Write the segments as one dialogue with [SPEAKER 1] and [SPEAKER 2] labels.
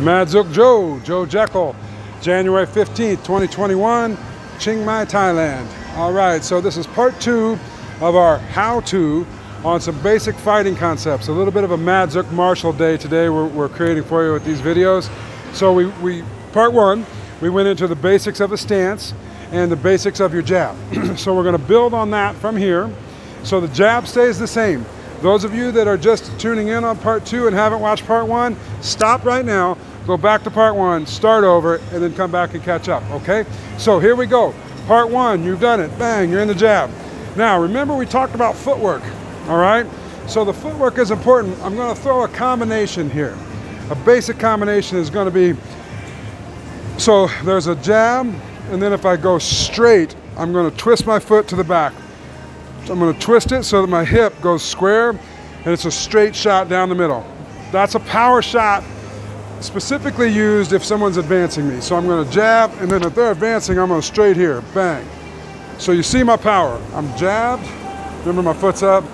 [SPEAKER 1] Madzook Joe, Joe Jekel, January 15th, 2021, Chiang Mai, Thailand. All right, so this is part two of our how-to on some basic fighting concepts. A little bit of a Madzook martial day today we're, we're creating for you with these videos. So we, we, part one, we went into the basics of the stance and the basics of your jab. so we're gonna build on that from here. So the jab stays the same. Those of you that are just tuning in on part two and haven't watched part one, stop right now, go back to part one, start over, and then come back and catch up, okay? So here we go. Part one, you've done it, bang, you're in the jab. Now, remember we talked about footwork, all right? So the footwork is important. I'm gonna throw a combination here. A basic combination is gonna be, so there's a jab, and then if I go straight, I'm gonna twist my foot to the back. So I'm gonna twist it so that my hip goes square, and it's a straight shot down the middle. That's a power shot specifically used if someone's advancing me. So I'm gonna jab, and then if they're advancing, I'm gonna straight here, bang. So you see my power. I'm jabbed, remember my foot's up.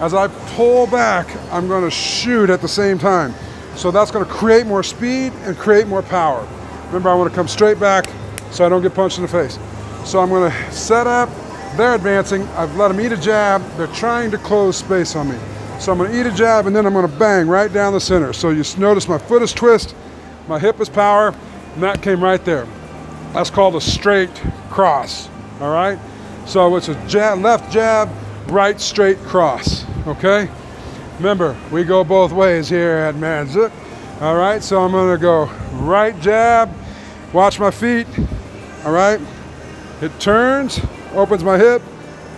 [SPEAKER 1] As I pull back, I'm gonna shoot at the same time. So that's gonna create more speed and create more power. Remember, I wanna come straight back so I don't get punched in the face. So I'm gonna set up, they're advancing, I've let them eat a jab, they're trying to close space on me. So I'm gonna eat a jab and then I'm gonna bang right down the center. So you notice my foot is twist, my hip is power, and that came right there. That's called a straight cross, all right? So it's a jab, left jab, right straight cross, okay? Remember, we go both ways here at Madzook. All right, so I'm gonna go right jab, watch my feet, all right? It turns, opens my hip,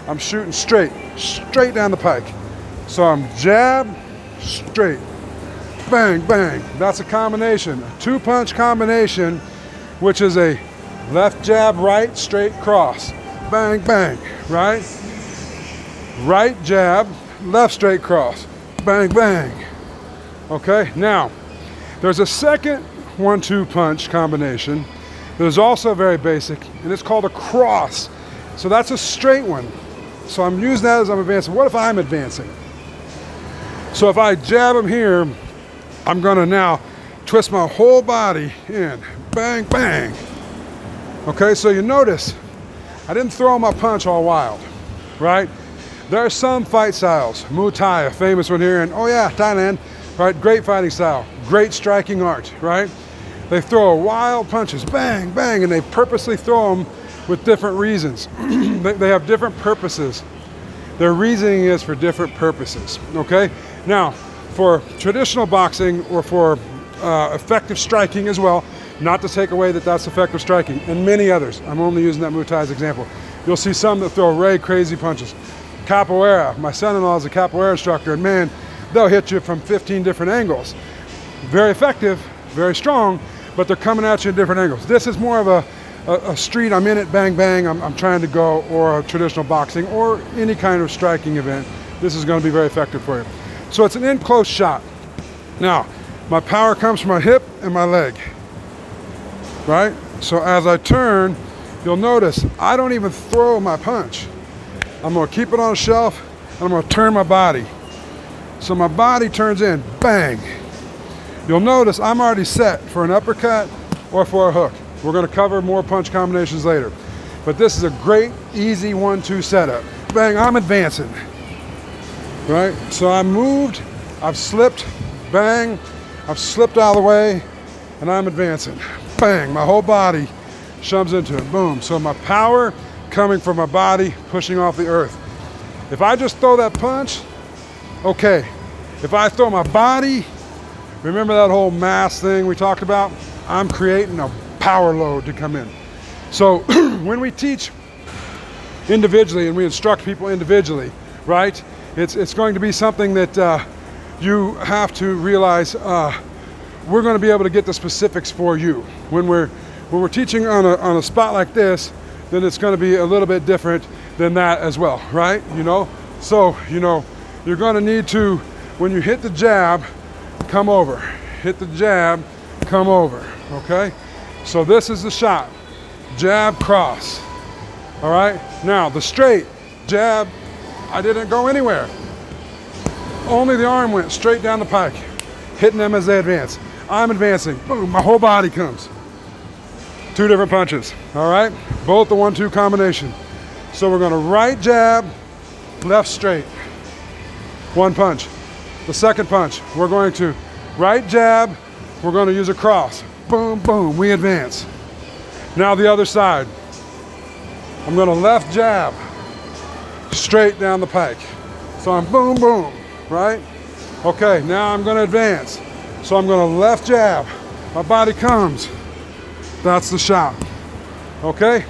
[SPEAKER 1] I'm shooting straight, straight down the pike. So I'm jab, straight, bang, bang. That's a combination, a two punch combination, which is a left jab, right, straight cross. Bang, bang, right? Right jab, left straight cross. Bang, bang. Okay, now, there's a second one two punch combination that is also very basic, and it's called a cross. So that's a straight one. So I'm using that as I'm advancing. What if I'm advancing? So if I jab him here, I'm gonna now twist my whole body in. Bang, bang. Okay, so you notice, I didn't throw my punch all wild, right? There are some fight styles, Muay Thai, a famous one here, and oh yeah, Thailand, right? Great fighting style, great striking art, right? They throw wild punches, bang, bang, and they purposely throw them with different reasons. they, they have different purposes. Their reasoning is for different purposes, okay? Now, for traditional boxing or for uh, effective striking as well, not to take away that that's effective striking, and many others. I'm only using that Muay Thai as example. You'll see some that throw ray crazy punches. Capoeira, my son-in-law is a capoeira instructor, and man, they'll hit you from 15 different angles. Very effective, very strong, but they're coming at you in different angles. This is more of a, a, a street, I'm in it, bang, bang, I'm, I'm trying to go, or traditional boxing, or any kind of striking event. This is gonna be very effective for you. So it's an in close shot. Now, my power comes from my hip and my leg, right? So as I turn, you'll notice I don't even throw my punch. I'm gonna keep it on a shelf and I'm gonna turn my body. So my body turns in, bang. You'll notice I'm already set for an uppercut or for a hook. We're gonna cover more punch combinations later. But this is a great, easy one-two setup. Bang, I'm advancing. Right? So I moved, I've slipped, bang, I've slipped out of the way, and I'm advancing. Bang, my whole body shoves into it, boom. So my power coming from my body, pushing off the earth. If I just throw that punch, okay. If I throw my body, remember that whole mass thing we talked about? I'm creating a power load to come in. So when we teach individually and we instruct people individually, right? It's, it's going to be something that uh, you have to realize uh, we're going to be able to get the specifics for you. When we're, when we're teaching on a, on a spot like this, then it's going to be a little bit different than that as well, right? You know, so, you know, you're going to need to, when you hit the jab, come over. Hit the jab, come over, okay? So this is the shot. Jab, cross. All right? Now, the straight, jab, I didn't go anywhere. Only the arm went straight down the pike, hitting them as they advance. I'm advancing. Boom, my whole body comes. Two different punches, all right? Both the one-two combination. So we're gonna right jab, left straight. One punch. The second punch, we're going to right jab, we're gonna use a cross. Boom, boom, we advance. Now the other side. I'm gonna left jab, straight down the pike. So I'm boom, boom, right? Okay, now I'm gonna advance. So I'm gonna left jab, my body comes. That's the shot, okay?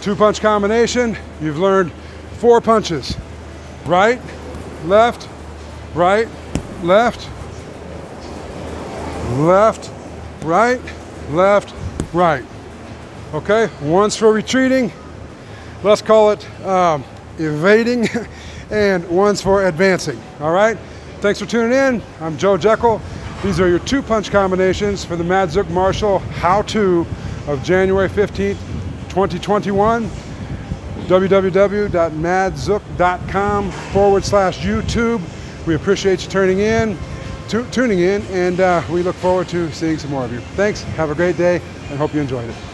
[SPEAKER 1] Two punch combination, you've learned four punches. Right, left, right, left, left, right, left, right. Okay, once for retreating, let's call it um, evading, and one's for advancing. All right, thanks for tuning in. I'm Joe Jekel. These are your two punch combinations for the Madzook Martial How To of January 15th, 2021 www.madzook.com forward slash YouTube. We appreciate you turning in, tuning in, and uh, we look forward to seeing some more of you. Thanks. Have a great day, and hope you enjoyed it.